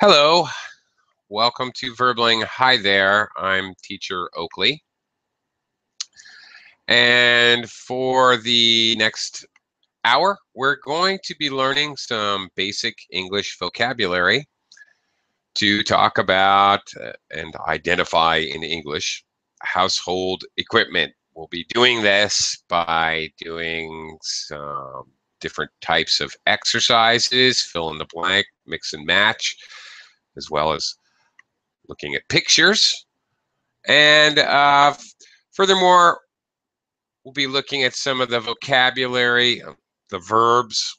Hello, welcome to Verbling. Hi there, I'm teacher Oakley. And for the next hour, we're going to be learning some basic English vocabulary to talk about uh, and identify in English household equipment. We'll be doing this by doing some different types of exercises, fill in the blank, mix and match, as well as looking at pictures. And uh, furthermore, we'll be looking at some of the vocabulary, the verbs,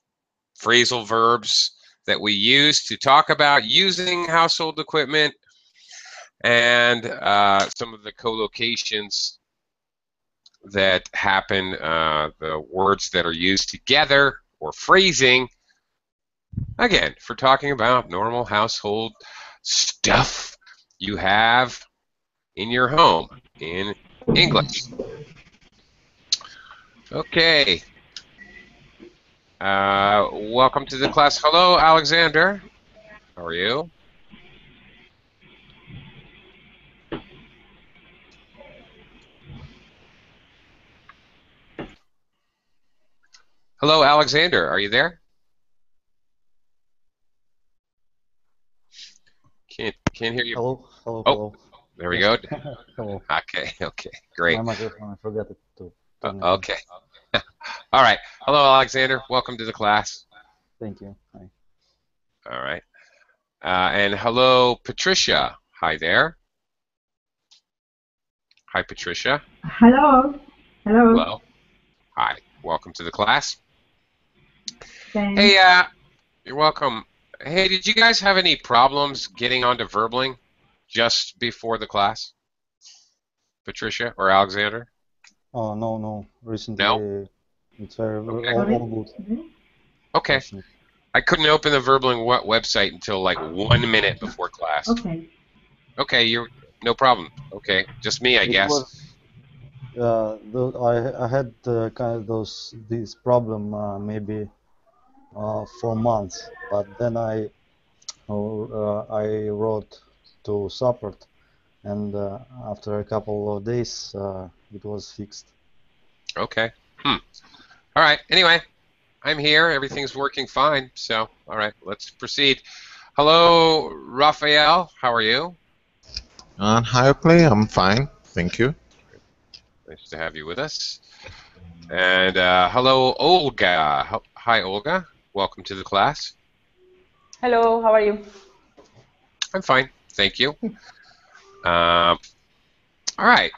phrasal verbs that we use to talk about using household equipment and uh, some of the collocations that happen, uh, the words that are used together or phrasing, again, for talking about normal household stuff you have in your home in English. Okay. Uh, welcome to the class. Hello, Alexander. How are you? Hello, Alexander. Are you there? Can't can't hear you. Hello, hello, Oh, hello. There we go. hello. Okay, okay, great. My microphone, I forgot it to. Uh, turn it on. okay. All right. Hello, Alexander. Welcome to the class. Thank you. Hi. All right. Uh, and hello, Patricia. Hi there. Hi, Patricia. Hello. Hello. Hello. Hi. Welcome to the class. Thanks. Hey, uh, you're welcome. Hey, did you guys have any problems getting onto Verbling just before the class? Patricia or Alexander? Oh no, no. Recently, No? it's very Okay. all, all good. Okay. I couldn't open the Verbling we- website until like one minute before class. Okay. Okay, you're no problem. Okay, just me, I It guess. was- Uh, tho- I I had uh, kind of those this problem uh, maybe uh, for months, but then I uh, I wrote to support, and uh, after a couple of days uh, it was fixed. Okay. Hmm. All right. Anyway, I'm here. Everything's working fine. So, all right, let's proceed. Hello, Raphael. How are you? On higher play, I'm fine. Thank you. Nice to have you with us. And uh, hello, Olga. Hi, Olga. Welcome to the class. Hello, how are you? I'm fine. Thank you. Um, all right.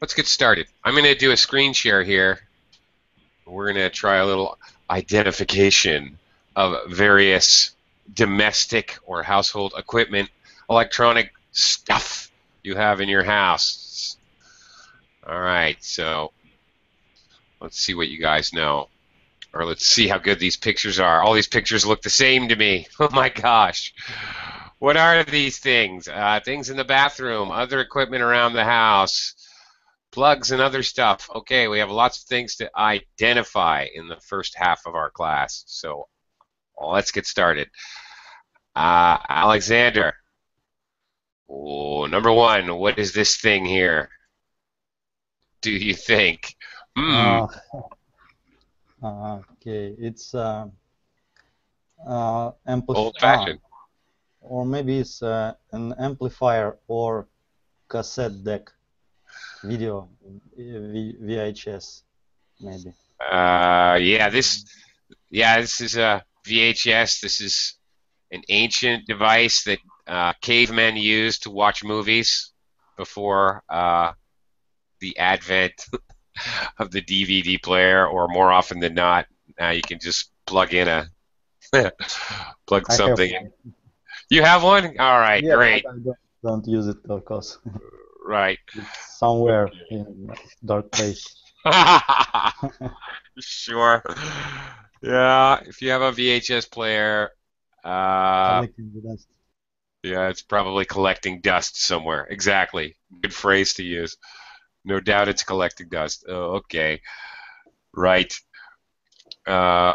Let's get started. I'm going to do a screen share here. We're going to try a little identification of various domestic or household equipment, electronic stuff you have in your house. All right. So let's see what you guys know. Or let's see how good these pictures are. All these pictures look the same to me. Oh my gosh. What are these things? Uh, things in the bathroom, other equipment around the house, plugs and other stuff. Okay, we have lots of things to identify in the first half of our class. So let's get started. Uh, Alexander. Number one, what is this thing here? Do you think? Uh, okay, it's uh, uh, amplifier, Old fashioned. or maybe it's uh, an amplifier or cassette deck, video v- VHS, maybe. Uh, yeah, this, yeah, this is a VHS. This is an ancient device that uh, cavemen used to watch movies before uh, the advent of the DVD player, or more often than not, now you can just plug in a plug I have something in. You have one? All right, Yeah, great. I don't, don't use it of course. Right. it's somewhere in dark place. sure. Yeah, if you have a VHS player, uh, collecting the dust. yeah, it's probably collecting dust somewhere. Exactly. Good phrase to use. No doubt it's collecting dust. Oh, okay. Right. Uh,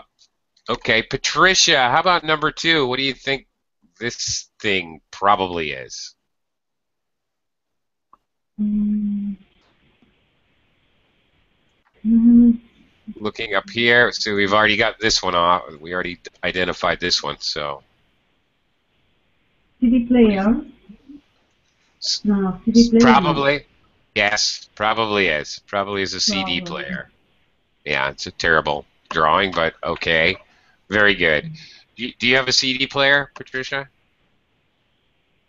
okay, Patricia, how about number two? What do you think this thing probably is? Mm. Mm. Looking up here, so we've already got this one off. We already identified this one, so CD player? No, CD player. probably, yes, probably is. Probably is a CD Probably. player. Yeah, it's a terrible drawing, but okay, very good. Do you, do you have a CD player, Patricia?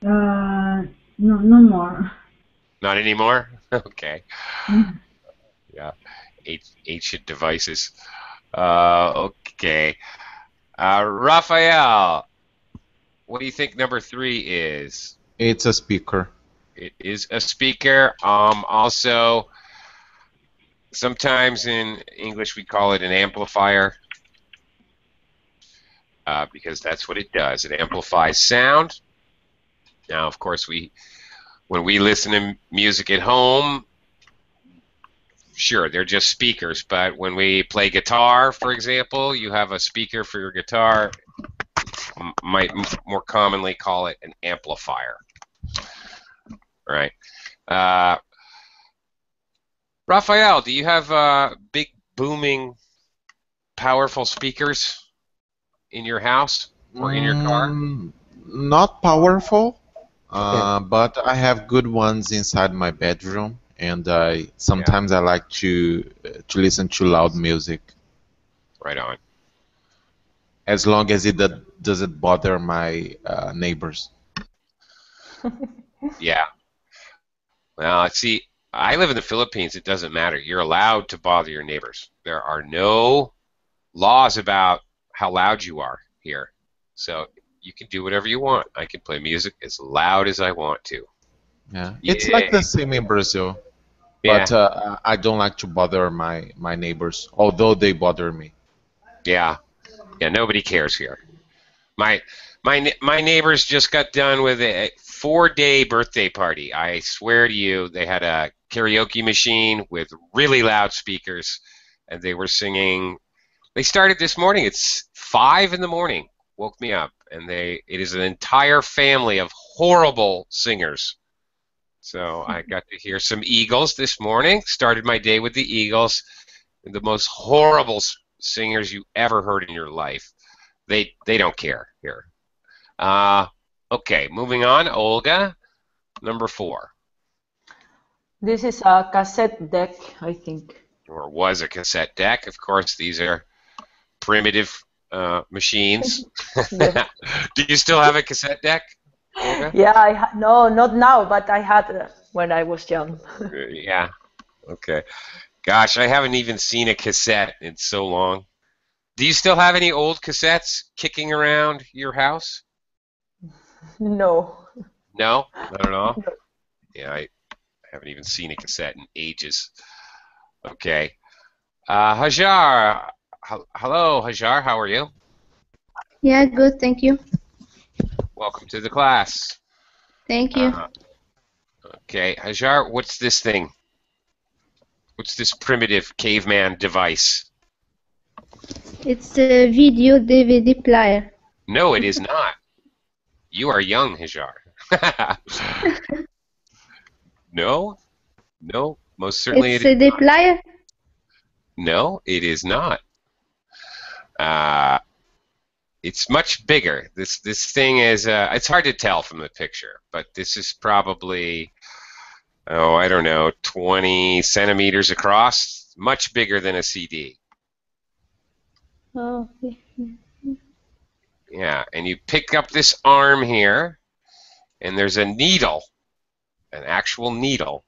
Uh, no, no more. Not anymore. okay. Yeah, ancient devices. Uh, okay. Uh, Raphael, what do you think number three is? It's a speaker. It is a speaker. Um, also, sometimes in English we call it an amplifier uh, because that's what it does. It amplifies sound. Now, of course, we when we listen to music at home, sure, they're just speakers. But when we play guitar, for example, you have a speaker for your guitar. M- Might more commonly call it an amplifier. Right. Uh, Raphael, do you have uh, big, booming, powerful speakers in your house or in your car? Mm, Not powerful, uh, but I have good ones inside my bedroom, and I sometimes I like to to listen to loud music, Right on. as long as it do- doesn't bother my uh, neighbors. Yeah. Well, see, I live in the Philippines. It doesn't matter. You're allowed to bother your neighbors. There are no laws about how loud you are here. So you can do whatever you want. I can play music as loud as I want to. Yeah, it's like the same in Brazil, Yeah. but uh, I don't like to bother my my neighbors, although they bother me. Yeah, yeah. Nobody cares here. My my my neighbors just got done with a four-day birthday party. I swear to you, they had a karaoke machine with really loud speakers, and they were singing. They started this morning. It's five in the morning. Woke me up, and they it is an entire family of horrible singers. So I got to hear some Eagles this morning. Started my day with the Eagles, the most horrible singers you ever heard in your life. They they don't care here. Uh, okay, moving on. Olga, number four, This is a cassette deck, I think. or was a cassette deck. Of course, these are primitive uh, machines. Do you still have a cassette deck, Olga? Yeah, I ha- no, not now, but I had uh, when I was young. Uh, yeah. Okay. Gosh, I haven't even seen a cassette in so long. Do you still have any old cassettes kicking around your house? no. No, not at all. No. Yeah, I haven't even seen a cassette in ages. Okay. Uh, Hajar, hel- hello, Hajar. How are you? Yeah, good. Thank you. Welcome to the class. Thank you. Uh, okay, Hajar, what's this thing? What's this primitive caveman device? It's a video DVD player. No, it is not. You are young, Hajar. no, no, most certainly It's it is. CD player. No, it is not. Uh, it's much bigger. This this thing is. Uh, it's hard to tell from the picture, but this is probably, oh, I don't know, 20 centimeters across. Much bigger than a CD. Oh, okay. Yeah, and you pick up this arm here, and there's a needle, an actual needle,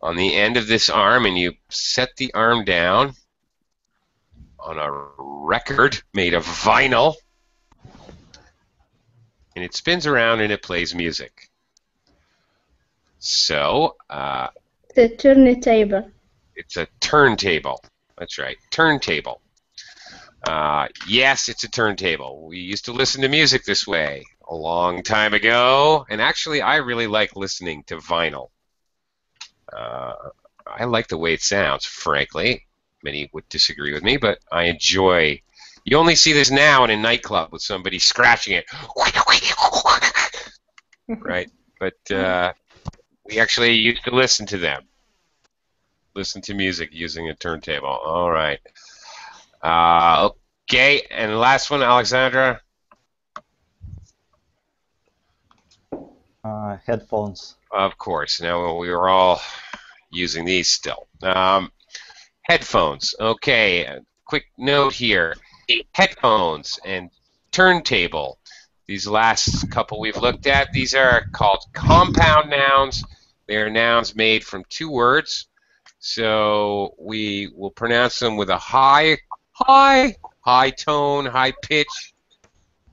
on the end of this arm, and you set the arm down on a record made of vinyl, and it spins around and it plays music. So, uh, The turntable. it's a turntable. That's right, turntable. Uh, yes, it's a turntable. We used to listen to music this way a long time ago, and actually, I really like listening to vinyl. Uh, I like the way it sounds, frankly. Many would disagree with me, but I enjoy You only see this now in a nightclub with somebody scratching it. right? But uh, we actually used to listen to them. Listen to music using a turntable. All right. Uh, okay, and last one, Alexandra. Uh, headphones. Of course. Now we were all using these still. Um, headphones. Okay. Quick note here. Headphones and turntable. These last couple we've looked at, these are called compound nouns. They are nouns made from two words. So we will pronounce them with a high, high, high tone, high pitch,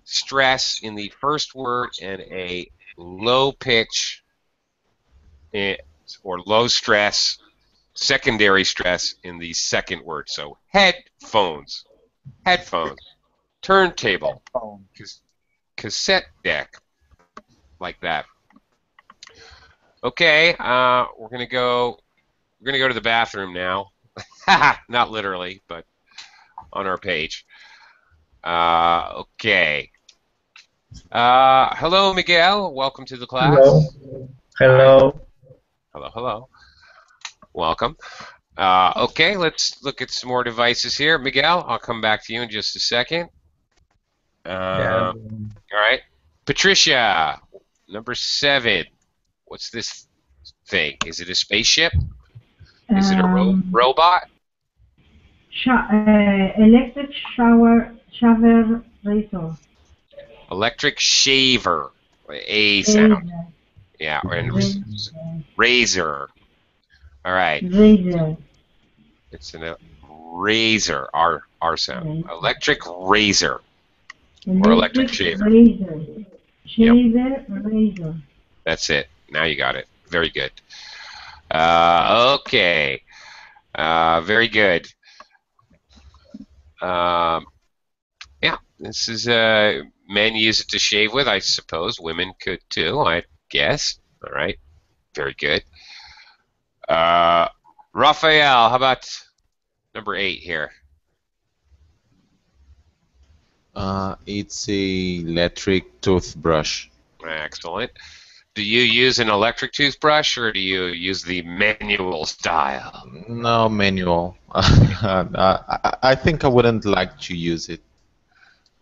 stress in the first word and a low pitch eh, or low stress, secondary stress in the second word. So headphones, headphones, turntable, cassette deck, like that. Okay, uh, we're gonna go. We're gonna go to the bathroom now. Not literally, but on our page. Uh, okay. Uh, hello, Miguel. Welcome to the class. Hello. Hello. Hello, hello. Welcome. Uh, okay, let's look at some more devices here. Miguel, I'll come back to you in just a second. Yeah. Um, all right. Patricia, number seven. What's this thing? Is it a spaceship? Is it a ro- Um, robot? Sho- uh, electric shower shower razor. Electric shaver. A sound. Razor. Yeah, and Razor. razor. All right. Razor. It's an razor. R R sound. Razor. Electric razor. Or electric shaver. Razor. Shaver razor. That's it. Now you got it. Very good. Uh, okay. Uh, very good. Um, yeah, this is uh, men use it to shave with. I suppose women could too. I guess. All right. Very good. Uh, Raphael, how about number eight here? Uh, it's a electric toothbrush. Excellent. Do you use an electric toothbrush or do you use the manual style? No manual. I, I think I wouldn't like to use it.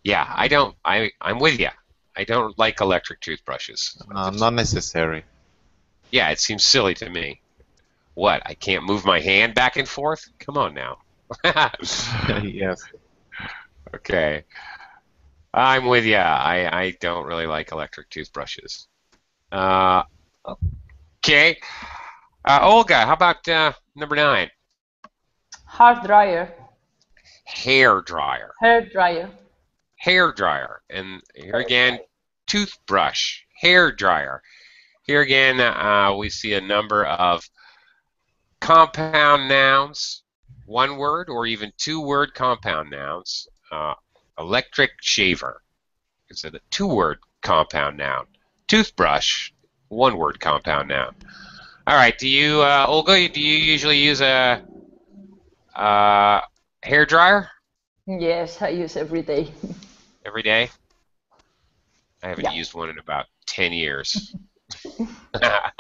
Yeah, I don't. I I'm with you. I don't like electric toothbrushes. Uh, not necessary. Yeah, it seems silly to me. What? I can't move my hand back and forth? Come on now. yes. okay. I'm with you. I I don't really like electric toothbrushes. Uh, okay. Uh, Olga, how about uh, number nine? Hard dryer. Hair dryer. Hair dryer. hair dryer. And here again, toothbrush, hair dryer. Here again, uh, we see a number of compound nouns, one word or even two word compound nouns. Uh, electric shaver It's a two word compound noun. Toothbrush, one word compound noun. All right, do you, uh, Olga, do you usually use a uh, hair dryer? Yes, I use every day. every day? I haven't Yeah. used one in about 10 years. I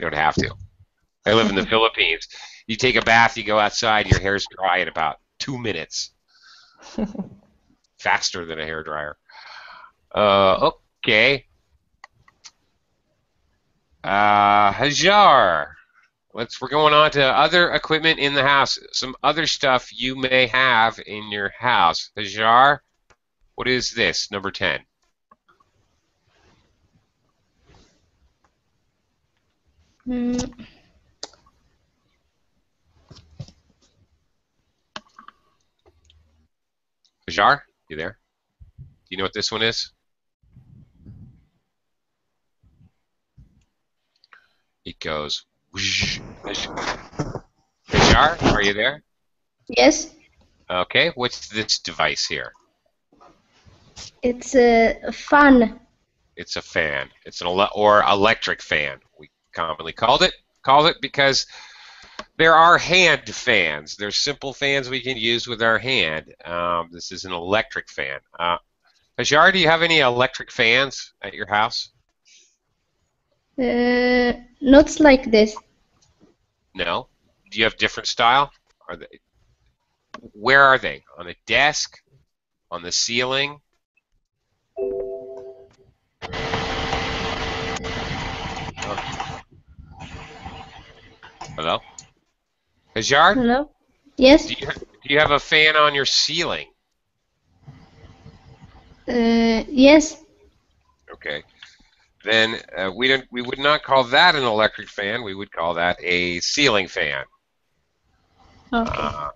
don't have to. I live in the Philippines. You take a bath, you go outside, your hair's dry in about two minutes. Faster than a hair dryer. Uh, okay. Uh, Hajar. Let's. We're going on to other equipment in the house. Some other stuff you may have in your house. Hajar, what is this? Number ten. Mm, Hajar, you there? Do you know what this one is? It goes. whoosh, whoosh. Hajar, are you there? yes, Okay. What's this device here? it's a fan. It's a fan. It's an ele- or electric fan. We commonly called it called it because there are hand fans. There's simple fans we can use with our hand. Um, this is an electric fan. Uh, Hajar, do you have any electric fans at your house? Uh, not like this. No. Do you have different style? Are they? Where are they? On a desk? On the ceiling? Hello? Hajar, Hello? Yes? do you, do you have a fan on your ceiling? Uh, yes. Okay. Then uh, we don't. We would not call that an electric fan. We would call that a ceiling fan. Okay. Uh,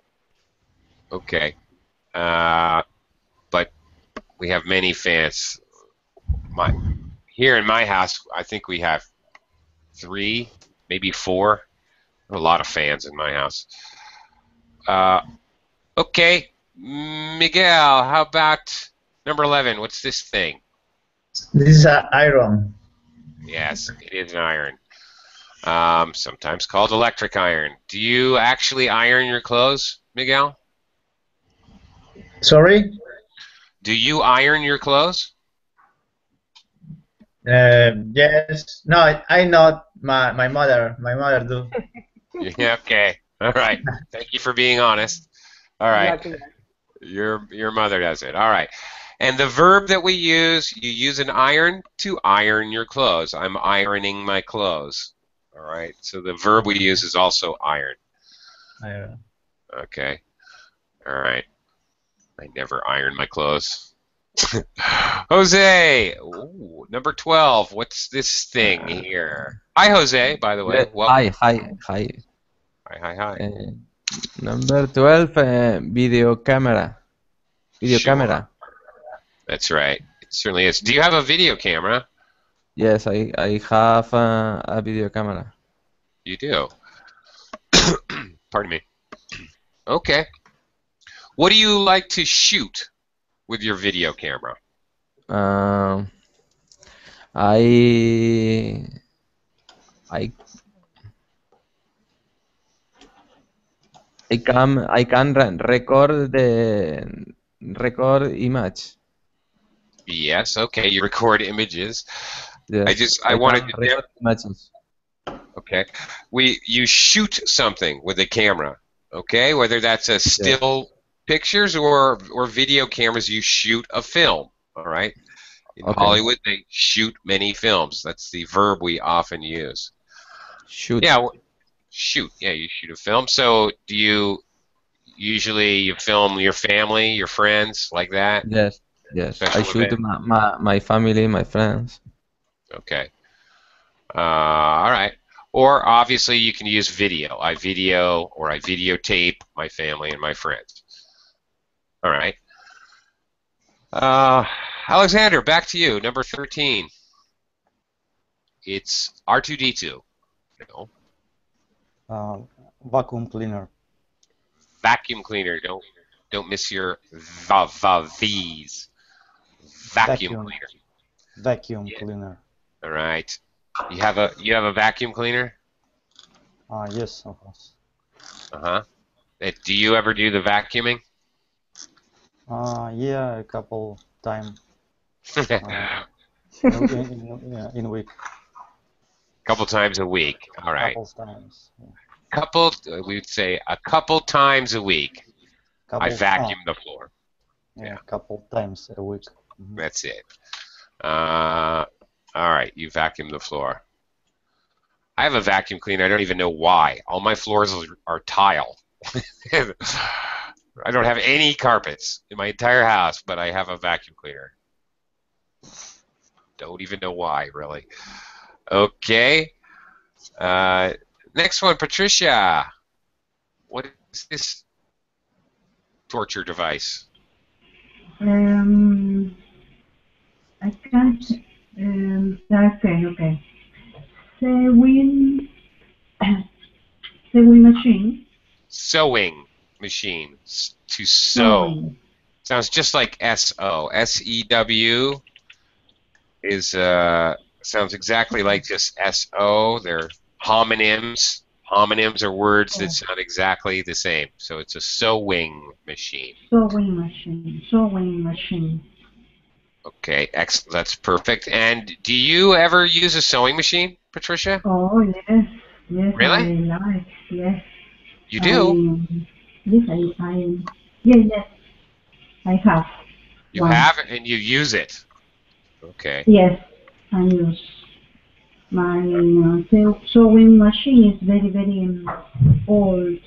okay. Uh, but we have many fans. My here in my house, I think we have three, maybe four. A lot of fans in my house. Uh, okay, Miguel. How about number eleven? What's this thing? This is a iron. Yes, it is an iron. Um, sometimes called electric iron. Do you actually iron your clothes, Miguel? Sorry? Do you iron your clothes? Uh, yes. No, I, I not my my mother. My mother do. yeah, okay. All right. Thank you for being honest. All right. Your your mother does it. All right. And the verb that we use, you use an iron to iron your clothes. I'm ironing my clothes. All right. So the verb we use is also iron. Iron. Okay. All right. I never iron my clothes. Jose, Ooh, number 12. What's this thing here? Hi, Jose, by the way. Welcome. Hi, hi, hi. Hi, hi, hi. Uh, number 12, uh, video camera. Video Sure. camera. That's right. It certainly is. Do you have a video camera? Yes, I, I have uh, a video camera. You do. Pardon me. Okay. What do you like to shoot with your video camera? Um, I I I can I can record the record image. Yes, okay. You record images. Yes, I just I wanted to images. Okay. We you shoot something with a camera. Okay, whether that's a still pictures or or video cameras, you shoot a film. All right. In Okay. Hollywood, they shoot many films. That's the verb we often use. Shoot. Yeah, shoot. Yeah, you shoot a film. So do you usually you film your family, your friends, like that? Yes. Yes. I Special shoot event. my, my, my family, my friends. Okay. Uh, all right. Or obviously you can use video. I video or I videotape my family and my friends. All right. Uh, Alexander, back to you. Number 13. It's R2D2. No. Uh, vacuum cleaner. Vacuum cleaner. Don't don't miss your va va v's. Vacuum, Vacuum. cleaner. Vacuum Yeah. cleaner. All right. You have a you have a vacuum cleaner? Uh, yes, of course. Uh-huh. Uh, Do you ever do the vacuuming? Uh, yeah, a couple time in, in, yeah, in a week. couple times a week. All right. Couple times. Yeah. Couple, uh, we would say a couple times a week. Couple, I vacuum the floor. ah, yeah, yeah. couple times a week. Mhm. That's it. Uh, all right, you vacuum the floor. I have a vacuum cleaner. I don't even know why. All my floors are, are tile. I don't have any carpets in my entire house, but I have a vacuum cleaner. Don't even know why, really. Okay. Uh, next one, Patricia. What is this torture device? Um, I can't. Um, okay, okay. Sewing, sewing machine. Sewing machine. S- To sew. Sewing. Sounds just like S O. S E W is uh sounds exactly like just S O. They're homonyms. homonyms are words that sound exactly the same. So it's a sewing machine. Sewing machine. Sewing machine. Okay, excellent. That's perfect. And do you ever use a sewing machine, Patricia? Oh yes, yes. Really? I like. Yes. You do. I, yes, I. I yeah, yes. I have. You one. have it and you use it. Okay. Yes, I use. My uh, sewing machine is very, very um, old.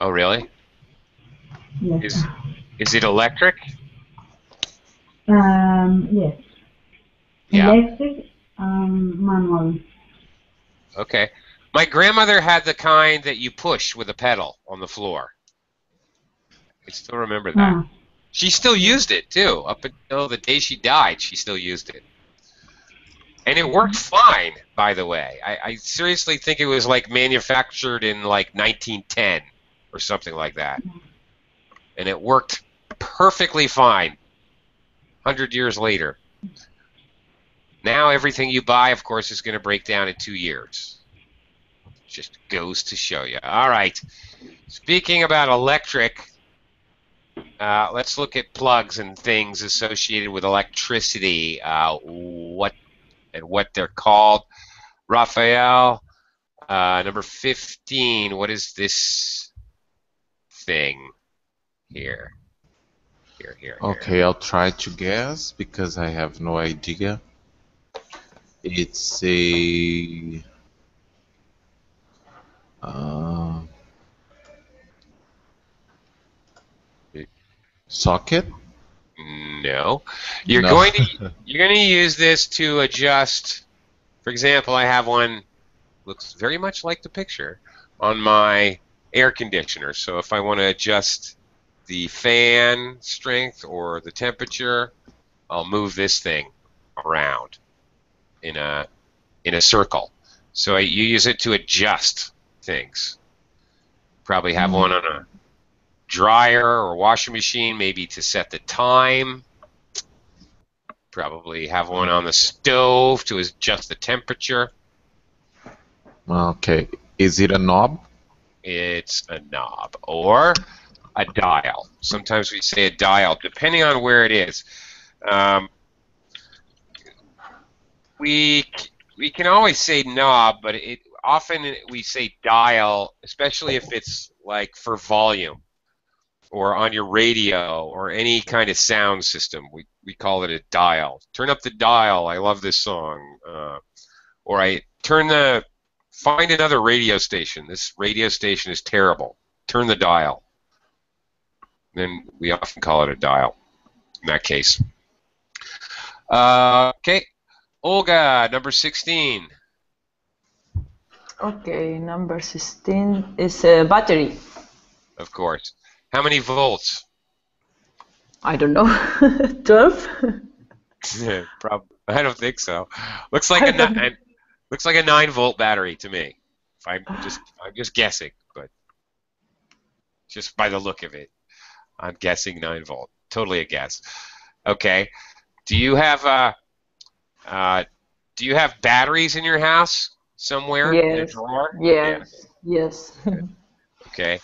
Oh, really? Yes. Is is it electric? Um, yes. Yeah. Electric, um, manual. Okay. My grandmother had the kind that you push with a pedal on the floor. I still remember that. She still used it too. Up until the day she died, she still used it. And it worked fine, by the way. I, I seriously think it was like manufactured in like 1910 or something like that. And it worked perfectly fine 100 years later. Now everything you buy, of course, is going to break down in two years. Just goes to show you. All right. Speaking about electric, uh, let's look at plugs and things associated with electricity. Uh, what and what they're called. Raphael, uh, number 15. What is this thing here? Here, here, here. Okay, I'll try to guess because I have no idea. It's a uh, socket. No. You're No. going to you're going to use this to adjust. For example, I have one looks very much like the picture on my air conditioner. So if I want to adjust the fan strength or the temperature, I'll move this thing around in a in a circle. So you use it to adjust things. Probably have one on a dryer or washing machine, maybe to set the time. Probably have one on the stove to adjust the temperature. Okay, is it a knob? It's a knob or a dial. Sometimes we say a dial, depending on where it is. Um, we we can always say knob, but it often we say dial, especially if it's like for volume or on your radio or any kind of sound system. We we call it a dial. Turn up the dial. I love this song. Uh, or I turn the find another radio station. This radio station is terrible. Turn the dial. Then we often call it a dial in that case. Uh, okay. Olga, number 16. Okay, number 16 is a battery. Of course. How many volts? I don't know, 12? Prob- I don't think so. Looks like a don't looks like a nine volt battery to me. If I'm just I'm just guessing, but just by the look of it, I'm guessing nine volt. Totally a guess. Okay. Do you have uh, uh, do you have batteries in your house somewhere in a Yes. drawer? Yes, yes. Okay.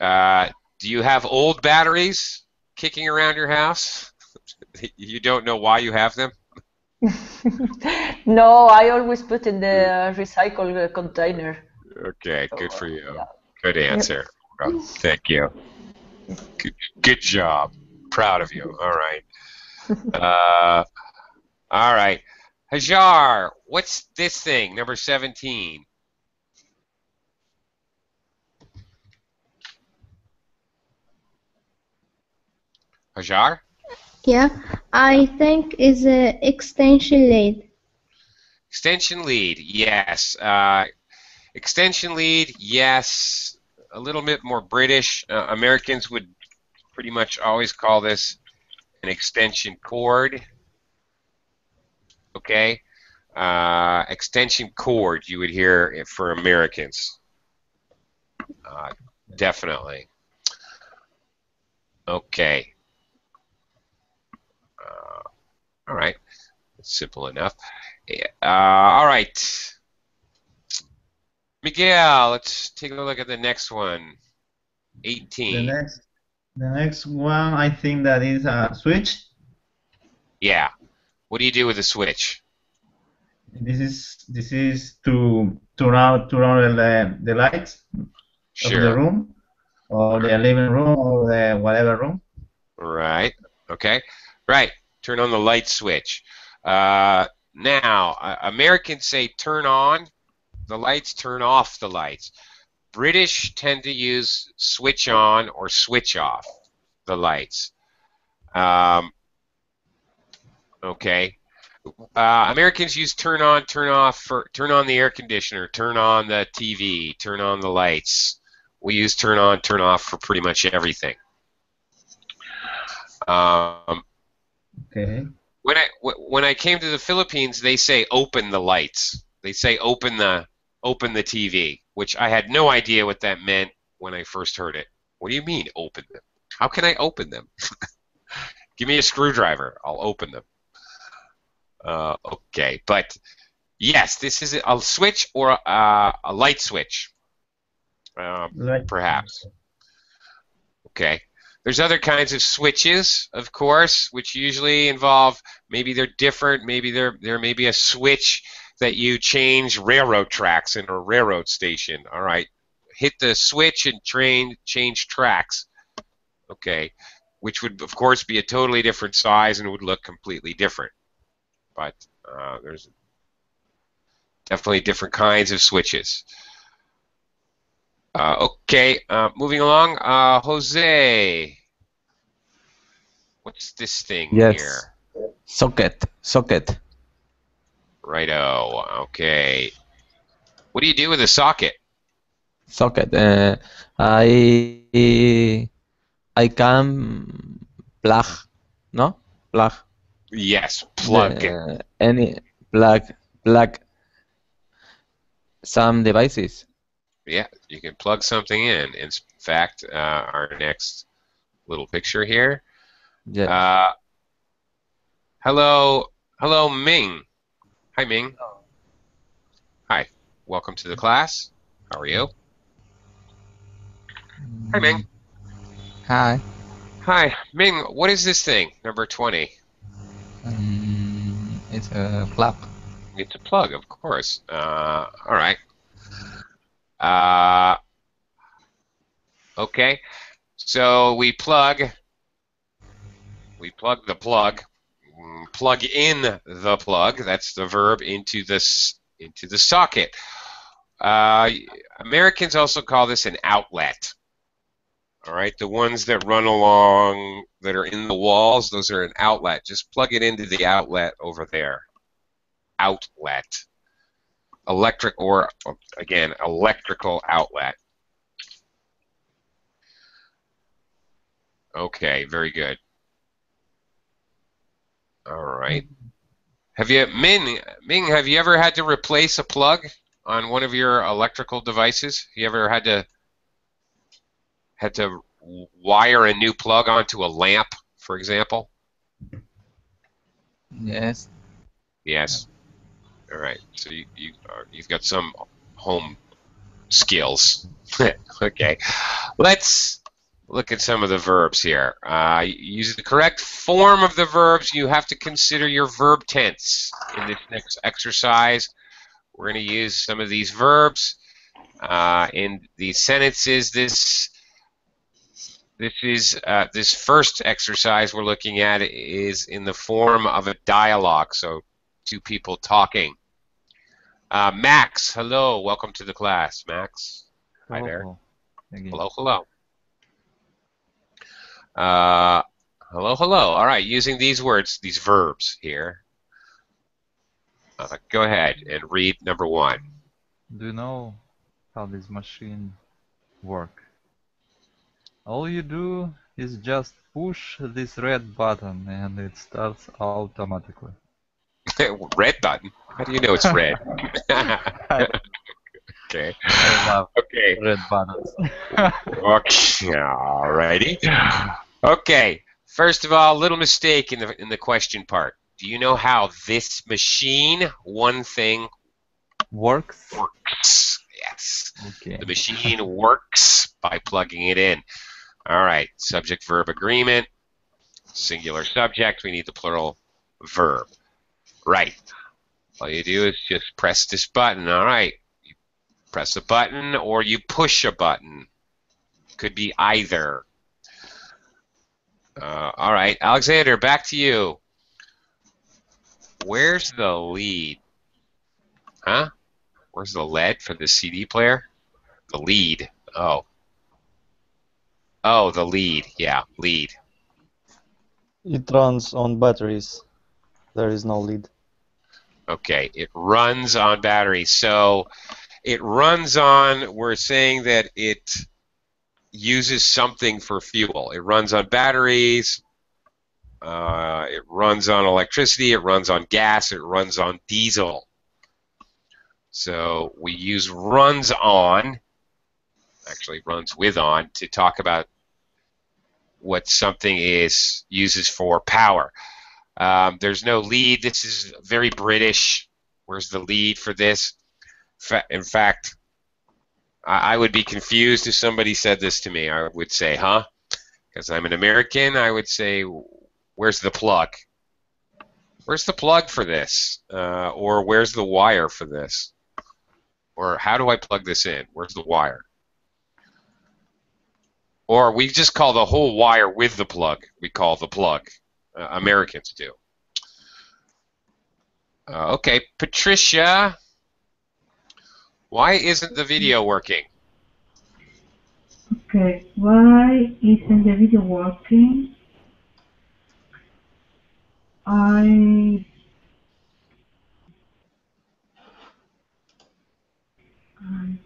Uh, do you have old batteries kicking around your house? you don't know why you have them? no, I always put in the recycle container. Okay, good for you. yeah. Good answer. Well, Thank you. Good, job. Proud of you. All right. Uh, all right. Hajar, what's this thing? Number 17. Hajar? Yeah, I think is a extension lead. Extension lead, yes. Uh, extension lead, yes. A little bit more British. Uh, Americans would pretty much always call this an extension cord. Okay? Uh, extension cord, you would hear it for Americans. Uh, definitely. Okay. Uh, all right. That's simple enough. Uh, all right. Miguel, let's take a look at the next one. The 18. next, the next one, I think that is a switch. Yeah. What do you do with a switch? This is this is to turn out turn on the, the lights of the room, or the living room, or the whatever room. Right. Okay. Right. Turn on the light switch. Uh, now, uh, Americans say turn on the lights, turn off the lights. British tend to use switch on or switch off the lights. Um, okay. Uh, Americans use turn on, turn off for turn on the air conditioner, turn on the TV, turn on the lights. We use turn on, turn off for pretty much everything. Um, Okay. when I when I came to the Philippines, they say open the lights. They say open the open the TV, which I had no idea what that meant when I first heard it. What do you mean open them? How can I open them? Give me a screwdriver. I'll open them. Uh, okay, but yes, this is a switch or a, a light switch, uh, Like, perhaps. Okay. There's other kinds of switches, of course, which usually involve maybe they're different. Maybe there there may be a switch that you change railroad tracks in a railroad station. All right, hit the switch and train change tracks. Okay, which would of course be a totally different size and would look completely different. But uh, there's definitely different kinds of switches. Uh, okay, uh, moving along. Uh, Jose, what's this thing Yes. here? Socket. Socket. Righto. Okay. What do you do with a socket? Socket. Uh, I I can plug. No. Plug. Yes, plug. the- any plug plug some devices. Yeah, you can plug something in. In fact, uh, our next little picture here. Yeah. Uh, hello, hello, Ming. Hi, Ming. Hi. Welcome to the class. How are you? Hi, Ming. Hi. Hi, Ming. What is this thing? Number twenty. Um, it's a plug. It's a plug, of course. Uh, all right. Uh, okay. So we plug. We plug the plug. Plug in the plug. That's the verb into this into the socket. Uh, Americans also call this an outlet. All right, the ones that run along that are in the walls, those are an outlet. Just plug it into the outlet over there outlet. Electric or, again, electrical outlet. Okay, very good. All right. Have you, Ming, Ming, have you ever had to replace a plug on one of your electrical devices? You ever had to had to wire a new plug onto a lamp, for example? Yes. Yes. All right. So you, you are, you've got some home skills. okay. Let's look at some of the verbs here. Uh, use the correct form of the verbs. You have to consider your verb tense in this next exercise. We're going to use some of these verbs uh, in these sentences. This this is uh, this first exercise we're looking at is in the form of a dialogue. So two people talking. Uh, Max, hello, welcome to the class, Max. Hi there. Hello. Hello, hello. Uh, hello, hello. All right, using these words, these verbs here. Uh, go ahead and read number one. Do you know how this machine work? All you do is just push this red button and it starts automatically. red button. How do you know it's red? okay. I love Okay. red buttons. Okay. Alrighty. Okay. First of all, a little mistake in the in the question part. Do you know how this machine, one thing, Works? works? Yes. Okay. The machine works by plugging it in. All right. Subject verb agreement. Singular subject. We need the plural verb. Right. All you do is just press this button. All right. You press a button or you push a button. Could be either. Uh, all right. Alexander, back to you. Where's the lead? Huh? Where's the lead for the CD player? The lead. Oh. Oh, the lead. Yeah, lead. It runs on batteries. There is no lead. Okay, it runs on battery. So it runs on, we're saying that it uses something for fuel. It runs on batteries, uh, it runs on electricity, it runs on gas, it runs on diesel. So we use runs on, actually runs with on, to talk about what something is uses for power. Um, there's no lead. This is very British. Where's the lead for this? In fact, I I would be confused if somebody said this to me. I would say, huh? Because I'm an American, I would say, where's the plug? Where's the plug for this? Uh, or where's the wire for this? Or how do I plug this in? Where's the wire? Or we just call the whole wire with the plug. We call the plug. Uh, Americans do. Uh, okay, Patricia. Why isn't the video working? Okay, why isn't the video working? I I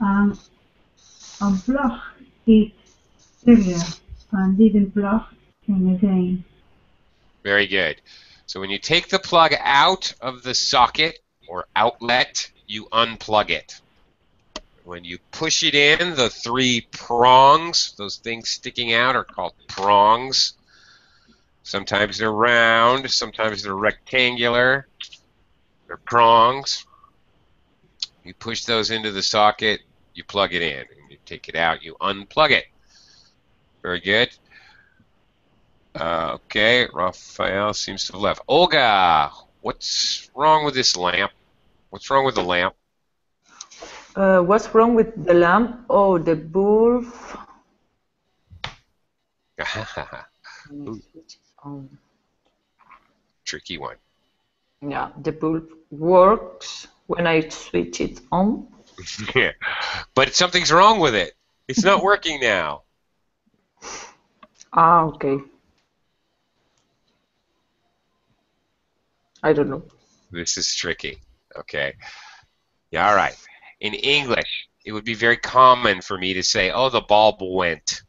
um unplugged it earlier and didn't plug in again. Very good. So when you take the plug out of the socket or outlet, you unplug it. When you push it in, the three prongs, those things sticking out, are called prongs. Sometimes they're round, sometimes they're rectangular. They're prongs. You push those into the socket, you plug it in. And you take it out, you unplug it. Very good. Uh, okay, Raphael seems to have left. Olga, what's wrong with this lamp? What's wrong with the lamp? Uh, what's wrong with the lamp? Oh, the bulb. Tricky one. Yeah, the bulb works when I switch it on. yeah. But something's wrong with it. It's not working now. Ah, okay. I don't know. This is tricky. Okay. Yeah, all right. In English, it would be very common for me to say, oh, the bulb went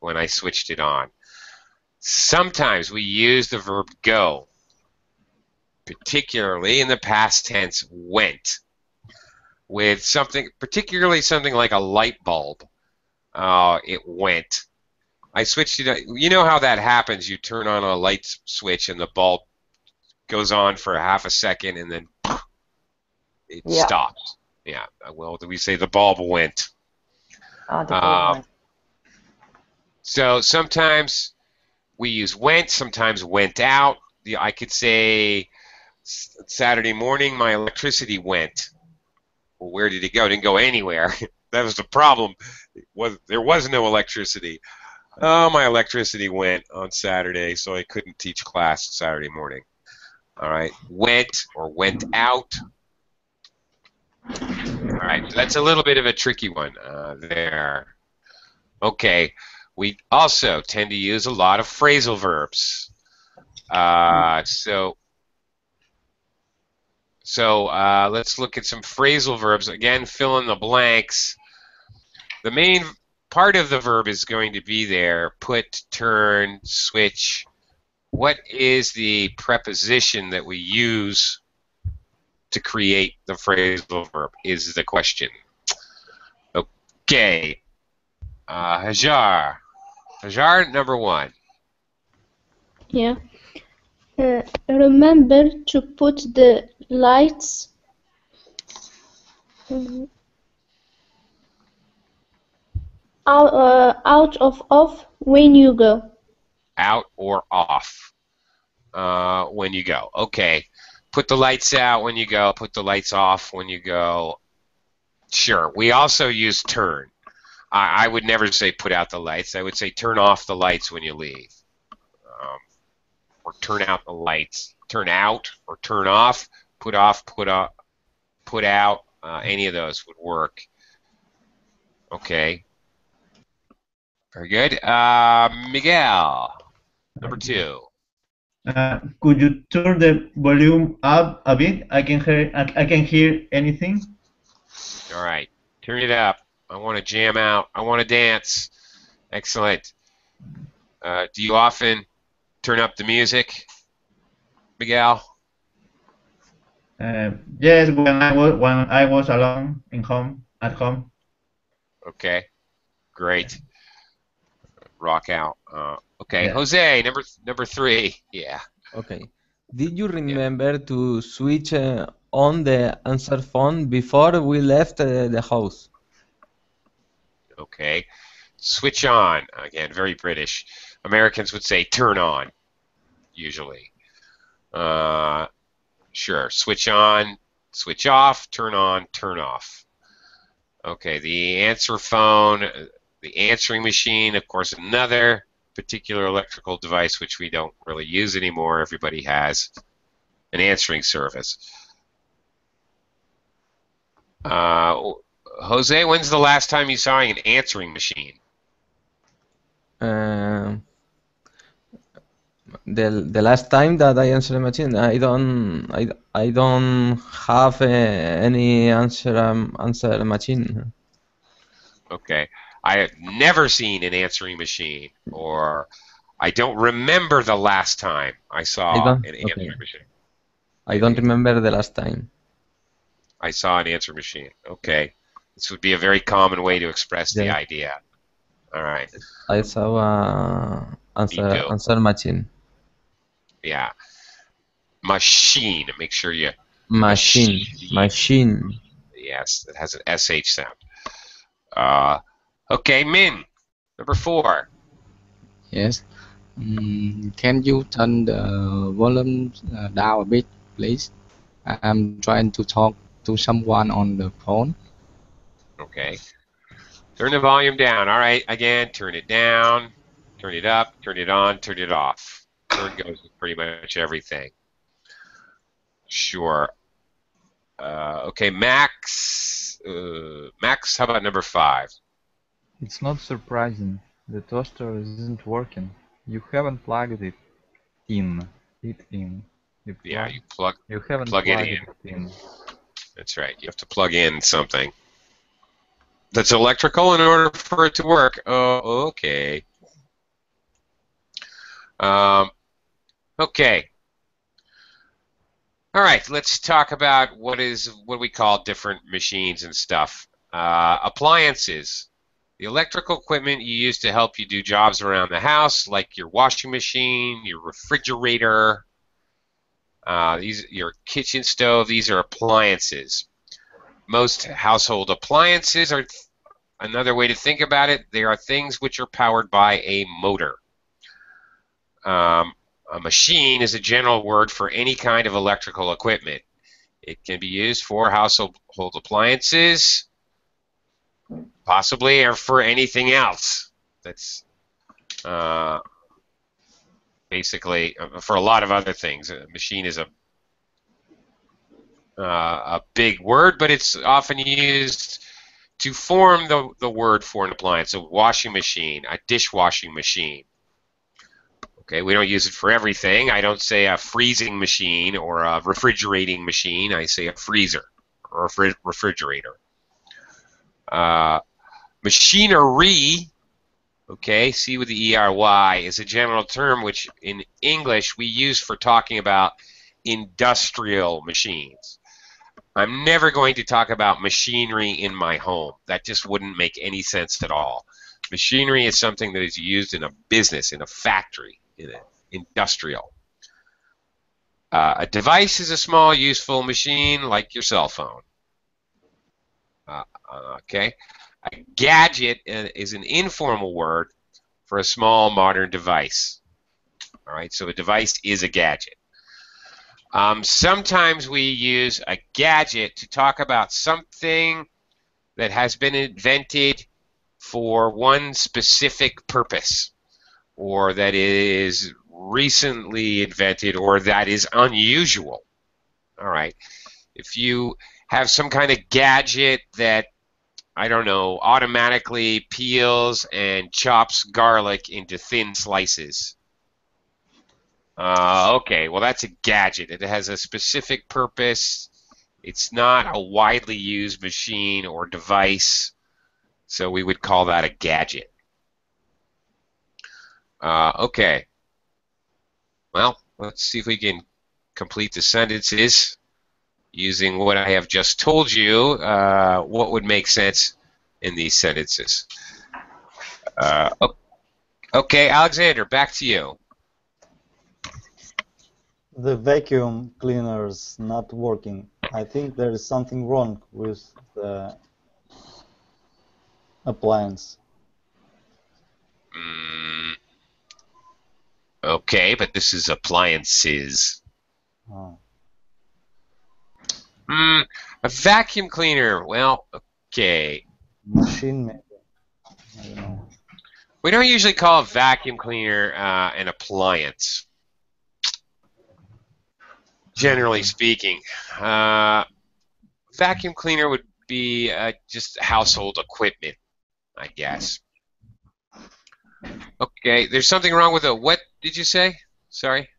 when I switched it on. Sometimes we use the verb go, particularly in the past tense went, with something, particularly something like a light bulb. Uh, it went. I switched it. You know how that happens? You turn on a light switch and the bulb goes on for half a second and then it Yeah. stops. Yeah. uh, Well, we say the bulb went. Ah, the bulb went. So sometimes we use went, sometimes went out. I could say Saturday morning my electricity went. Well, where did it go? It didn't go anywhere. that was the problem. Was there was no electricity. Oh, my electricity went on Saturday, so I couldn't teach class Saturday morning. All right, went or went out. All right, that's a little bit of a tricky one uh, there. Okay, we also tend to use a lot of phrasal verbs. Uh, so, so uh, let's look at some phrasal verbs. Again, fill in the blanks. The main part of the verb is going to be there. Put, turn, switch. What is the preposition that we use to create the phrasal verb? Is the question. Okay. Uh, Hajar. Hajar, number one. Yeah. Uh, remember to put the lights Mm. Out, uh, out of off when you go. Out or off uh, when you go. Okay. Put the lights out when you go. Put the lights off when you go. Sure. We also use turn. I, I would never say put out the lights. I would say turn off the lights when you leave. Um, or turn out the lights. Turn out or turn off. Put off, put up, put out. Uh, any of those would work. Okay. Very good. Uh, Miguel, number two. Uh, could you turn the volume up a bit? I can hear. I, I can hear anything. All right, turn it up. I want to jam out. I want to dance. Excellent. Uh, do you often turn up the music, Miguel? Uh, yes, when I was when I was alone in home at home. Okay, great. Rock out. Uh, okay, Yeah. Jose, number number three. Yeah. Okay. Did you remember to switch uh, on the answer phone before we left uh, the house? Okay. Switch on. Again, very British. Americans would say turn on, usually. Uh, sure. Switch on, switch off, turn on, turn off. Okay, the answer phone, uh, the answering machine, of course, another particular electrical device which we don't really use anymore. Everybody has an answering service. Uh, Jose, when's the last time you saw an answering machine? Uh, the the last time that I answered a machine, I don't I, I don't have uh, any answer um, answer machine. Okay. I have never seen an answering machine, or I don't remember the last time I saw I an answering okay. machine. I don't remember the last time. I saw an answer machine. Okay. This would be a very common way to express the idea. All right. I saw a answer too. answer machine Yeah. Machine. Make sure you. machine machine. Yes, it has an sh sound. Uh, okay, Min. Number four. Yes. Mm, can you turn the volume uh, down a bit, please? I'm trying to talk to someone on the phone. Okay. Turn the volume down. All right. Again, turn it down, turn it up, turn it on, turn it off. Turn goes with pretty much everything. Sure. Uh, okay, Max. Uh, Max, how about number five? It's not surprising. The toaster isn't working. You haven't plugged it in. It in. You Yeah, plug- you plug. you haven't plug it plugged in. it in. That's right. You have to plug in something that's electrical in order for it to work. Oh, okay. Um, okay. All right. Let's talk about what is what we call different machines and stuff. Uh, appliances. The electrical equipment you use to help you do jobs around the house, like your washing machine, your refrigerator, uh, these your kitchen stove. These are appliances. Most household appliances are another way to think about it. They are things which are powered by a motor. Um, a machine is a general word for any kind of electrical equipment. It can be used for household appliances, possibly, or for anything else. That's uh, basically uh, for a lot of other things. A machine is a uh, a big word, but it's often used to form the, the word for an appliance. A washing machine, a dishwashing machine. Okay, we don't use it for everything. I don't say a freezing machine or a refrigerating machine. I say a freezer or a fri- refrigerator. Uh, machinery, okay, see with the E-R-Y, is a general term which in English we use for talking about industrial machines. I'm never going to talk about machinery in my home. That just wouldn't make any sense at all. Machinery is something that is used in a business, in a factory, in an industrial. Uh, a device is a small, useful machine like your cell phone. Uh, okay. A gadget uh, is an informal word for a small modern device. All right, so a device is a gadget. Um, sometimes we use a gadget to talk about something that has been invented for one specific purpose, or that is recently invented, or that is unusual. All right. If you have some kind of gadget that I don't know, automatically peels and chops garlic into thin slices. Uh, okay, well that's a gadget. It has a specific purpose. It's not a widely used machine or device, so we would call that a gadget. Uh, okay. Well, let's see if we can complete the sentences using what I have just told you, uh, what would make sense in these sentences. Uh, okay, Alexander, back to you. The vacuum cleaner's not working. I think there is something wrong with the appliance. Mm, okay, but this is appliances. Oh. Mm, a vacuum cleaner. Well, okay. Machine maybe. I don't know. We don't usually call a vacuum cleaner uh, an appliance. Generally speaking, uh, vacuum cleaner would be uh, just household equipment, I guess. Okay, there's something wrong with a What did you say? Sorry.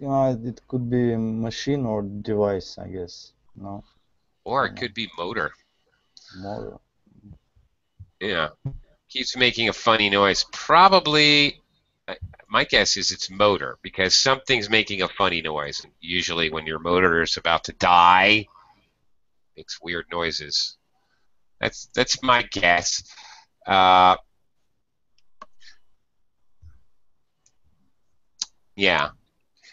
It uh, it could be machine or device, I guess. No. Or it could be motor. Motor. Yeah. Keeps making a funny noise. Probably, my guess is it's motor because something's making a funny noise. Usually, when your motor is about to die, makes weird noises. That's that's my guess. Uh, yeah.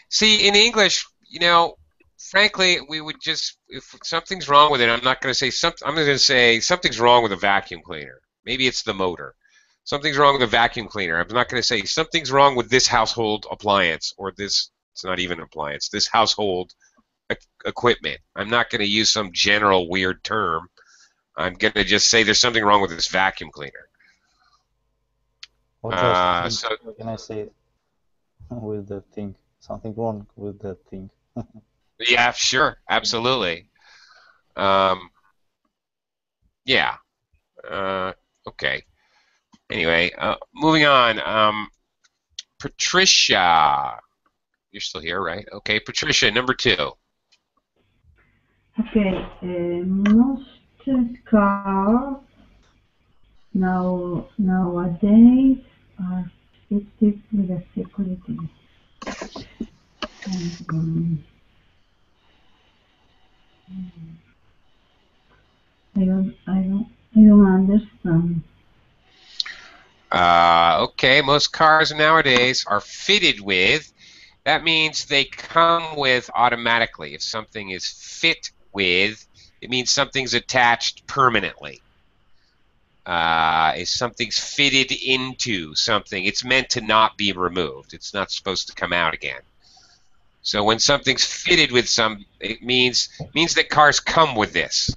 See, in English, you know, frankly, we would just if something's wrong with it, I'm not going to say something. I'm going to say something's wrong with a vacuum cleaner. Maybe it's the motor. Something's wrong with a vacuum cleaner. I'm not going to say something's wrong with this household appliance or this. It's not even an appliance. This household e- equipment. I'm not going to use some general weird term. I'm going to just say there's something wrong with this vacuum cleaner. Or Uh, so can I say? With the thing. Something wrong with that thing. Yeah, sure, absolutely. Um, yeah. Uh, okay. Anyway, uh, moving on. Um, Patricia, you're still here, right? Okay, Patricia, number two. Okay, uh, most cars now nowadays are fitted with a security. I don't, I don't, I don't understand. Uh, okay, most cars nowadays are fitted with. That means they come with automatically. If something is fit with, it means something's attached permanently. Uh, if something's fitted into something, it's meant to not be removed. It's not supposed to come out again. So when something's fitted with some, it means means that cars come with this.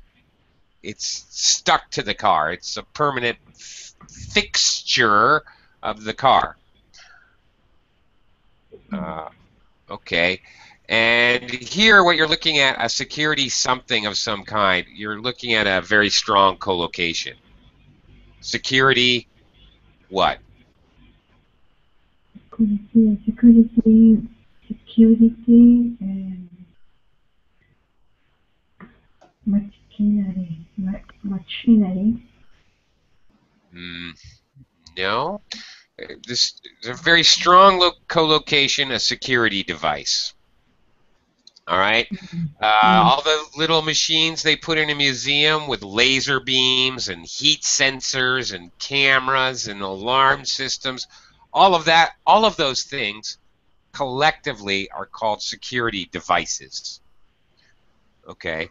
It's stuck to the car. It's a permanent f- fixture of the car. Uh, okay. And here, what you're looking at, a security something of some kind. You're looking at a very strong collocation. Security, what? Security, security, security, um, machinery, machinery. Mm, no. Uh, This is a very strong collocation, a security device. All right. Uh, all the little machines they put in a museum with laser beams and heat sensors and cameras and alarm systems, all of that, all of those things collectively are called security devices. Okay.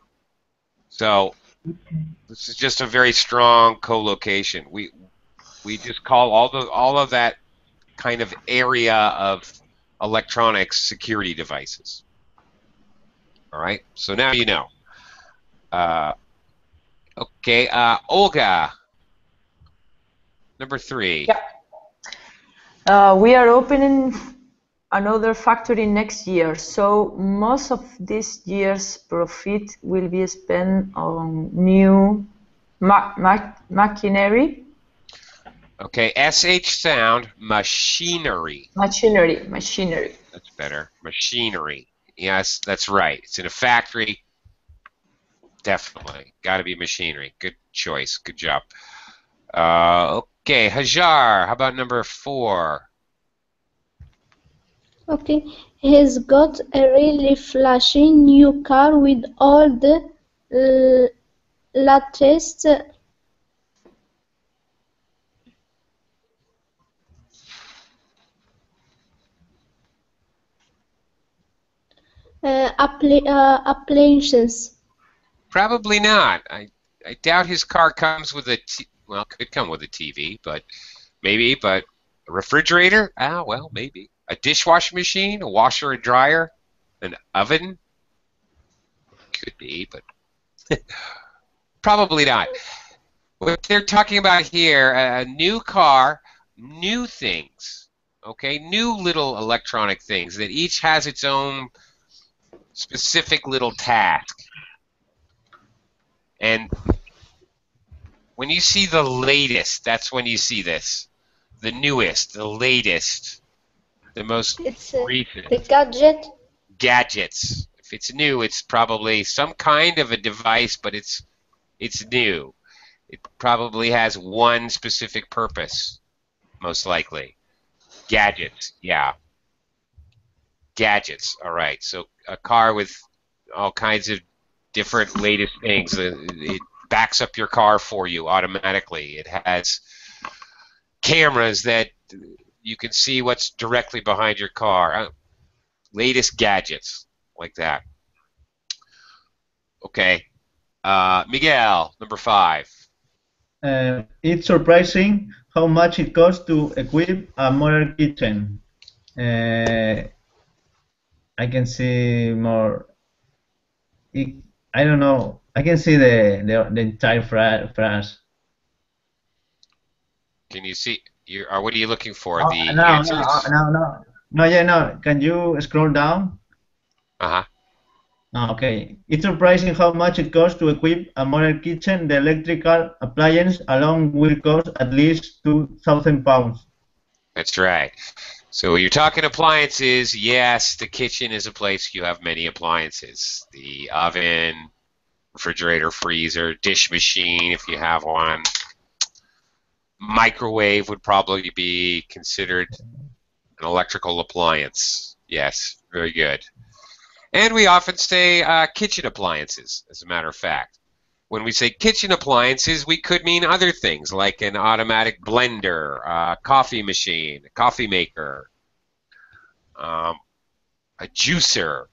So this is just a very strong collocation. We we just call all the all of that kind of area of electronics security devices. All right. So now you know. Uh, okay. Uh, Olga. Number three. Yeah. Uh, we are opening another factory next year, so most of this year's profit will be spent on new ma ma machinery. Okay, SH sound, machinery. Machinery, machinery. That's better. Machinery. Yes, that's right. It's in a factory. Definitely. Got to be machinery. Good choice. Good job. Uh, okay, Hajar, how about number four? Okay, he's got a really flashy new car with all the uh, latest uh, uh, appliances. Probably not. I, I doubt his car comes with a t- well, could come with a TV, but maybe. But a refrigerator? Ah, well, maybe. A dishwashing machine, a washer and dryer, an oven? Could be, but probably not. What they're talking about here, a new car, new things. Okay, new little electronic things that each has its own specific little task. And when you see the latest, that's when you see this. The newest, the latest, the most It's uh, recent. the gadget. Gadgets. If it's new, it's probably some kind of a device, but it's it's new. It probably has one specific purpose, most likely. Gadgets, yeah. Gadgets, all right. So a car with all kinds of different latest things. It backs up your car for you automatically. It has cameras that you can see what's directly behind your car. Uh, latest gadgets like that. Okay. Uh, Miguel, number five. Uh, it's surprising how much it costs to equip a modern kitchen. Uh, I can see more. It, I don't know. I can see the the, the entire fra- phrase. Can you see? You are. What are you looking for? Oh, the no, no, answers. oh, no, no, no. Yeah, no. Can you scroll down? Uh huh. Ah, Okay. It's surprising how much it costs to equip a modern kitchen. The electrical appliance alone will cost at least two thousand pounds. That's right. So you're talking appliances, yes, the kitchen is a place you have many appliances. The oven, refrigerator, freezer, dish machine, if you have one. Microwave would probably be considered an electrical appliance. Yes, very good. And we often say uh, kitchen appliances, as a matter of fact. When we say kitchen appliances, we could mean other things like an automatic blender, a coffee machine, a coffee maker, um, a juicer,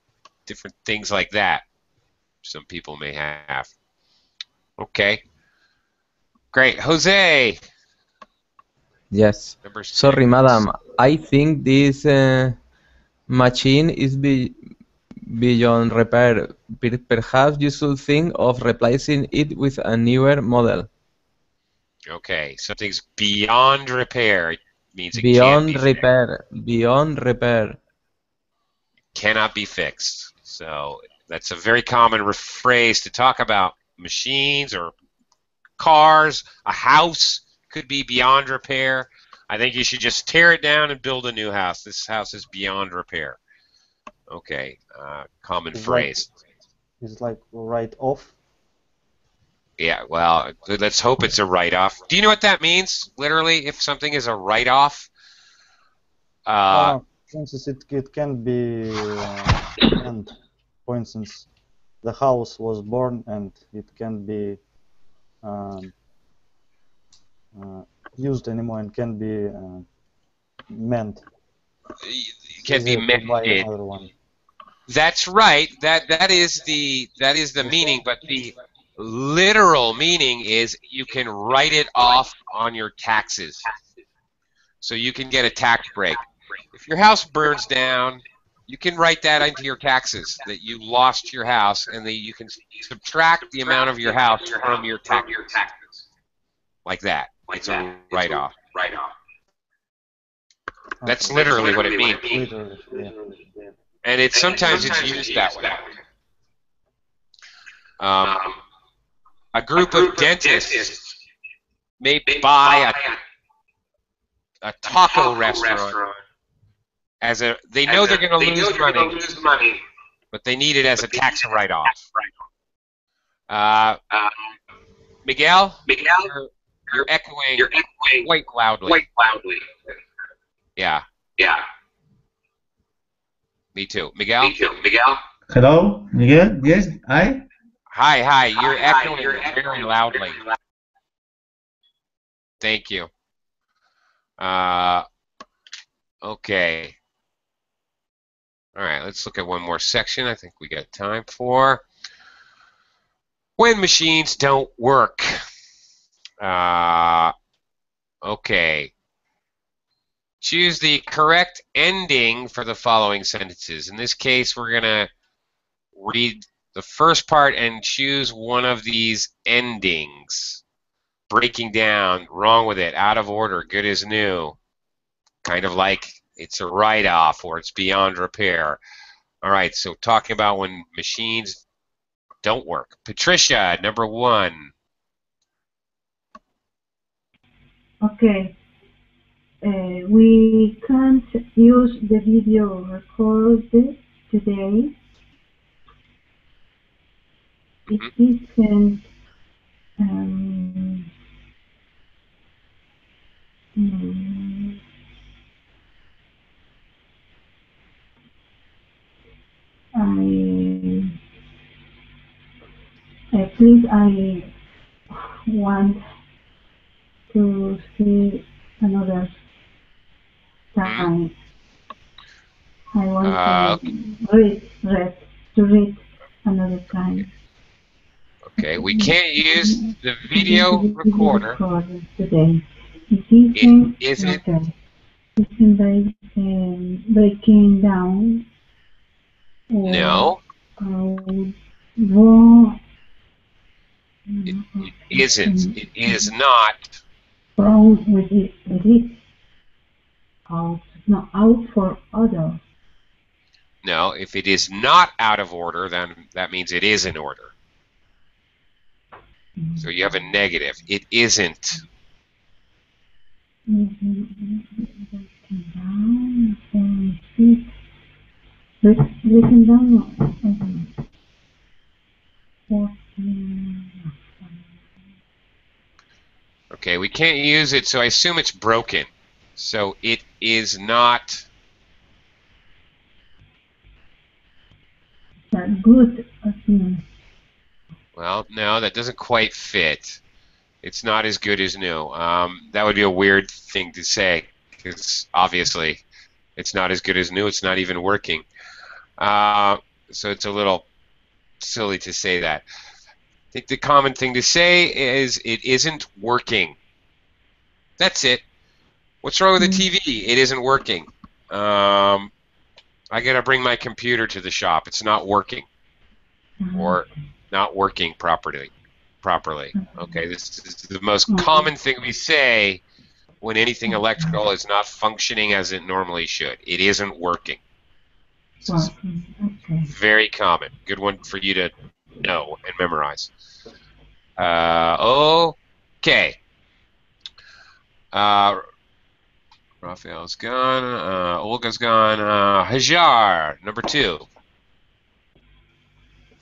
different things like that. Some people may have. Okay. Great. Jose, Yes. Sorry, madam. I think this uh, machine is be beyond repair. Perhaps you should think of replacing it with a newer model. Okay, something's beyond repair It means it Beyond can't be fixed. repair. Beyond repair. cannot be fixed. So that's a very common phrase to talk about machines or cars. A house could be beyond repair. I think you should just tear it down and build a new house. This house is beyond repair. Okay, uh, common It's phrase. Like, it's like write off. Yeah, well, let's hope it's a write-off. Do you know what that means? Literally, if something is a write-off. Uh, Uh, for instance, it, it can be uh, and for instance, the house was born and it can be um, uh, used anymore and can be uh, mend. it can be to buy mended. another one. That's right. That that is the that is the meaning. But the literal meaning is you can write it off on your taxes. So you can get a tax break. If your house burns down, you can write that into your taxes that you lost your house and that you can subtract the amount of your house from your taxes. like that. It's a write off. That's literally what it means. And it's sometimes it's used that way. Um, a group of dentists may buy a, a taco restaurant as a they know they're going to lose money, but they need it as a tax write-off. Uh, Miguel, you're, you're echoing quite loudly. Yeah. Yeah. Me too. Miguel? Me too. Miguel? Hello, Miguel? Yes, Hi? Hi, hi. You're Hi, hi, echoing you're very loudly. Thank you. Uh, okay. All right, let's look at one more section. I think we got time for when machines don't work. Uh, okay. Choose the correct ending for the following sentences. In this case, we're going to read the first part and choose one of these endings. Breaking down, wrong with it, out of order, good as new. Kind of like it's a write off or it's beyond repair. All right, so talking about when machines don't work. Patricia, number one. Okay. Uh, we can't use the video recorded today. It isn't um, mm, I uh, please I want to see another time. I want Uh, to read, read, to read another time. Okay, we can't use the video recorder. today. It isn't It isn't break, um, breaking down. or, No, uh, raw, it isn't. It is not. wrong with it. Out, no, out for other. No, if it is not out of order, then that means it is in order. So you have a negative. It isn't. Breaking down, and it, break, breaking down, um, Okay, we can't use it, so I assume it's broken. So it is not. that good, Well, no, that doesn't quite fit. It's not as good as new. Um, that would be a weird thing to say, because obviously it's not as good as new. It's not even working. Uh, so it's a little silly to say that. I think the common thing to say is it isn't working. That's it. What's wrong with the TV? It isn't working. Um, I gotta bring my computer to the shop. It's not working, or not working properly. Properly. Okay, this is the most common thing we say when anything electrical is not functioning as it normally should. It isn't working. okay. Very common. Good one for you to know and memorize. Uh, okay. Uh, Raphael's gone. Uh, Olga's gone. Uh, Hajar, number two.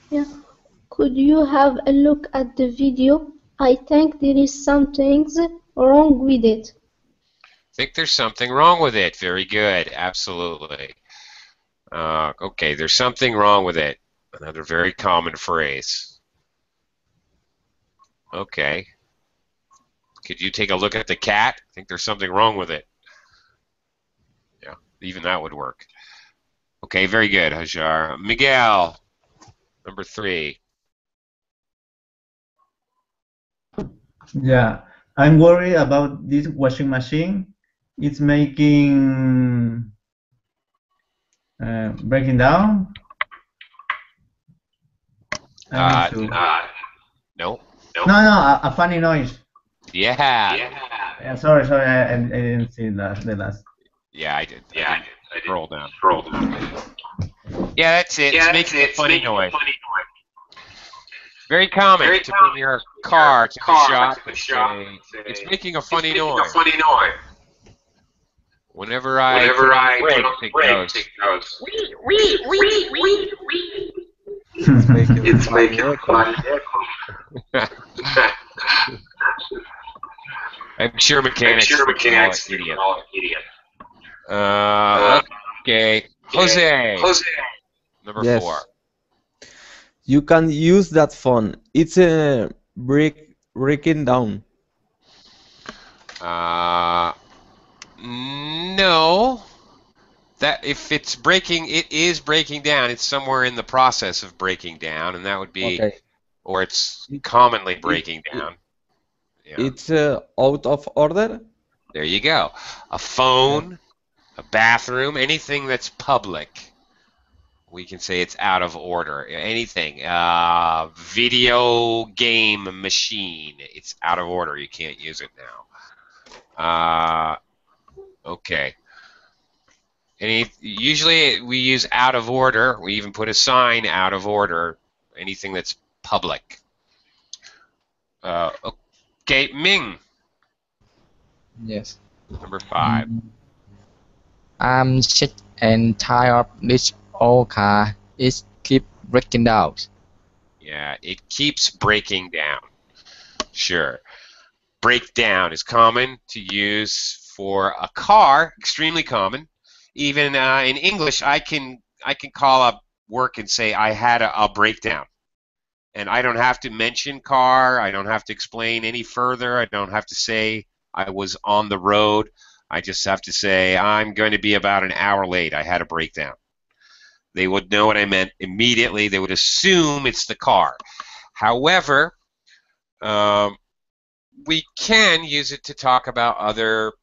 Yeah. Could you have a look at the video? I think there is something wrong with it. think there's something wrong with it. Very good. Absolutely. Uh, okay, there's something wrong with it. Another very common phrase. Okay. Could you take a look at the cat? I think there's something wrong with it. Yeah, even that would work. Okay, very good, Hajar. Miguel, number three. Yeah, I'm worried about this washing machine. It's making uh, breaking down. I Uh, need to- no. no, no, a, a funny noise. Yeah. Yeah, sorry, sorry, I, I I didn't see the, the last. Yeah, I did. Yeah, I did. Scroll down. Scroll down. Yeah, that's it. Yeah, it's making it's a funny making a noise. Very common Very to bring your car to car the shop to the and shop say, and say, it's making a funny making a noise. funny noise. Whenever I Whenever put on I brakes, put on it brakes, goes. it goes. It's making It's funny making a echo. funny echo. I'm sure I'm mechanics. sure would call mechanics it idiot. Call it idiot. Uh, okay. Jose, Jose. number Yes. four. You can use that phone. It's a break breaking down. Uh, no. That if it's breaking, it is breaking down. It's somewhere in the process of breaking down, and that would be, Okay. or it's commonly breaking it- down. Yeah. It's uh, out of order. There you go. A phone, a bathroom, anything that's public. We can say it's out of order. Anything. Uh, video game machine. It's out of order. You can't use it now. Uh, okay. Any, usually we use out of order. We even put a sign out of order. Anything that's public. Uh, okay, Ming, Yes. number five. I'm sick and tired of this old car. It keep breaking down. Yeah, it keeps breaking down. Sure. Breakdown is common to use for a car, extremely common. Even uh, in English, I can I can call up work and say I had a, a breakdown, and I don't have to mention car. I don't have to explain any further. I don't have to say I was on the road. I just have to say I'm going to be about an hour late. I had a breakdown. They would know what I meant immediately. They would assume it's the car. However, um, we can use it to talk about other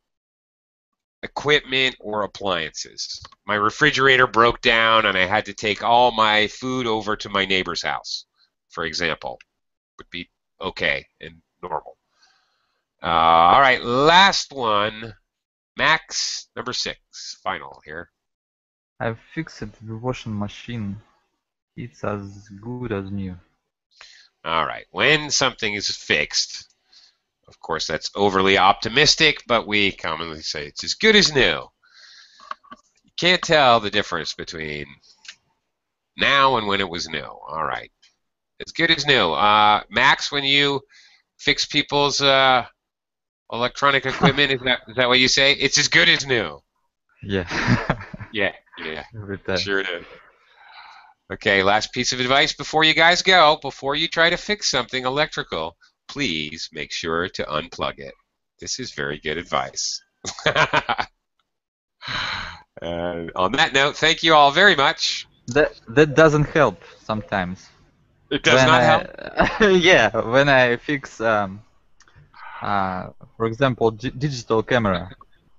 equipment or appliances. My refrigerator broke down and I had to take all my food over to my neighbor's house, for example. Would be okay and normal. Uh, all right, last one. Max, number six, final here. I've fixed the washing machine. It's as good as new. All right. When something is fixed, of course, that's overly optimistic, but we commonly say it's as good as new. You can't tell the difference between now and when it was new. All right. As good as new. Uh, Max, when you fix people's uh, electronic equipment, is that is that what you say? It's as good as new. Yeah. Yeah. Yeah. Time. Sure it is. Okay, last piece of advice before you guys go. Before you try to fix something electrical, please make sure to unplug it. This is very good advice. Uh, on that note, thank you all very much. That that doesn't help sometimes. It does When not I- help. yeah, when I fix, um, uh, for example, di- digital camera,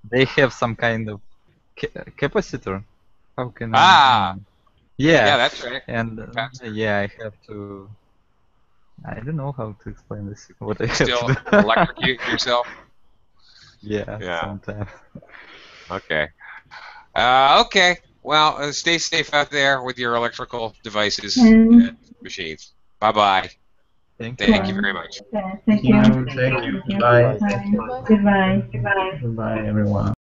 they have some kind of ca- capacitor. How can I? Ah. Yeah. Yeah, that's right. And uh, Capacitor. yeah, I have to. I don't know how to explain this. What I have Still to do. electrocute yourself. Yeah. Yeah. Sometimes. Okay. Uh, okay. Well, uh, stay safe out there with your electrical devices Mm. and machines. Bye bye. Thank Thank you very much. Yeah, thank you. Thank you. Bye. Bye. Goodbye. Goodbye. Goodbye, everyone.